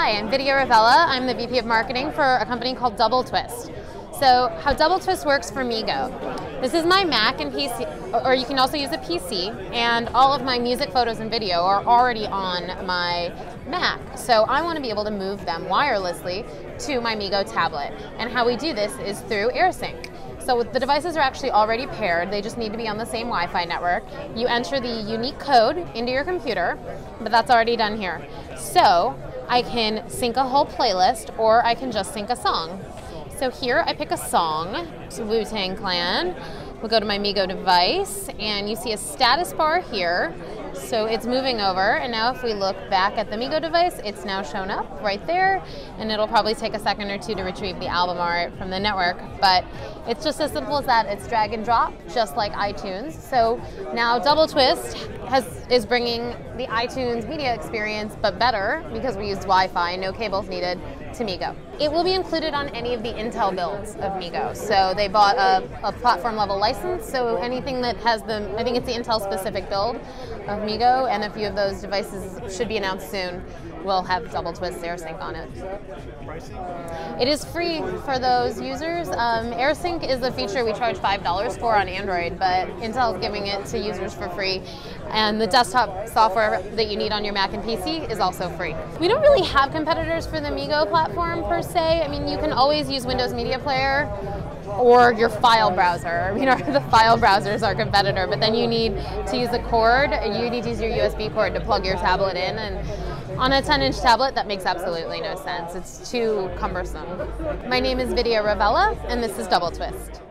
Hi, I'm Vidya Ravella. I'm the VP of Marketing for a company called doubleTwist. So, how doubleTwist works for MeeGo. This is my Mac and PC, or you can also use a PC, and all of my music, photos, and video are already on my Mac. So, I want to be able to move them wirelessly to my MeeGo tablet. And how we do this is through AirSync. So the devices are actually already paired, they just need to be on the same Wi Fi network. You enter the unique code into your computer, but that's already done here. So I can sync a whole playlist or I can just sync a song. So here I pick a song, Wu Tang Clan. We'll go to my MeeGo device and you see a status bar here. So it's moving over and now if we look back at the MeeGo device, it's now shown up right there and it'll probably take a second or two to retrieve the album art from the network. But it's just as simple as that. It's drag and drop, just like iTunes. So now doubleTwist has is bringing the iTunes media experience, but better because we used Wi-Fi, no cables needed, to MeeGo. It will be included on any of the Intel builds of MeeGo. So they bought a, a platform level license. So anything that has the, I think it's the Intel specific build of MeeGo, and a few of those devices should be announced soon. Will have doubleTwist AirSync on it. It is free for those users. Um, AirSync is a feature we charge five dollars for on Android, but Intel is giving it to users for free. And the desktop software that you need on your Mac and PC is also free. We don't really have competitors for the MeeGo platform per se. I mean, you can always use Windows Media Player or your file browser. I mean, the file browser is our competitor, but then you need to use the cord. You need to use your USB cord to plug your tablet in, and on a 10 inch tablet, that makes absolutely no sense. It's too cumbersome. My name is Vidya Ravella, and this is doubleTwist.